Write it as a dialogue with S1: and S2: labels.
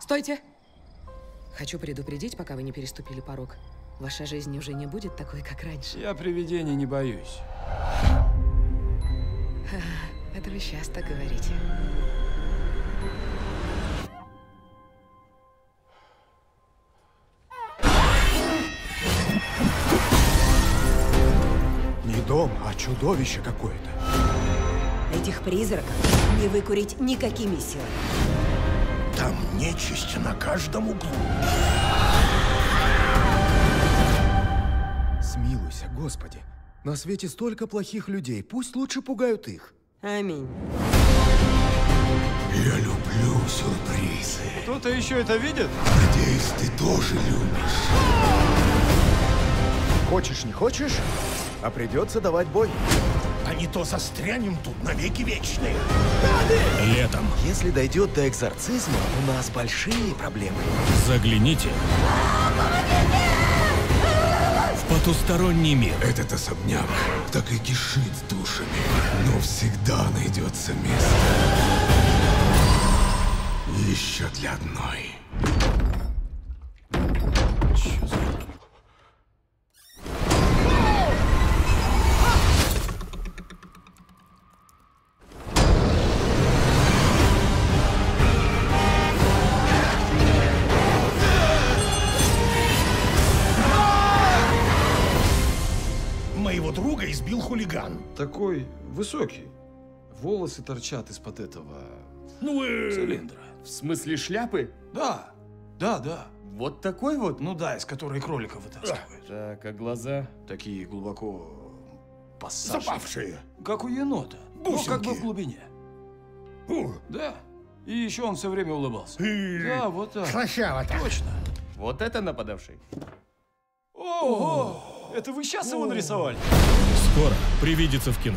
S1: Стойте! Хочу предупредить, пока вы не переступили порог. Ваша жизнь уже не будет такой, как раньше.
S2: Я привидений не боюсь.
S1: Это вы сейчас так говорите.
S3: Чудовище какое-то.
S4: Этих призраков не выкурить никакими силами.
S5: Там нечисть на каждом углу.
S3: Смилуйся, Господи. На свете столько плохих людей. Пусть лучше пугают их.
S4: Аминь.
S5: Я люблю сюрпризы.
S2: Кто-то еще это видит?
S5: Надеюсь, ты тоже любишь.
S3: Хочешь, не хочешь, а придется давать бой.
S5: А не то застрянем тут навеки вечные.
S6: Летом
S3: Если дойдет до экзорцизма, у нас большие проблемы.
S6: загляните в потусторонний мир.
S5: Этот особняк так и кишит душами. Но всегда найдется место. Еще для одной. Избил хулиган.
S2: Такой высокий. Волосы торчат из-под этого
S5: Ну, э...
S2: цилиндра.
S7: В смысле шляпы?
S2: Да, да, да.
S7: Вот такой вот?
S2: Ну да, из которой кролика вытаскивают.
S7: Так, а глаза?
S2: Такие глубоко посаженные.
S5: Запавшие.
S2: Как у енота. Ну, как бы
S5: Бусинки.
S2: в глубине.
S5: У,
S2: Да. И еще он все время улыбался.
S5: И-
S2: Да, вот так.
S5: Слащаво-то.
S2: Точно.
S7: Вот это нападавший?
S2: Ого! Это вы сейчас его нарисовали?
S6: Скоро привидится в кино.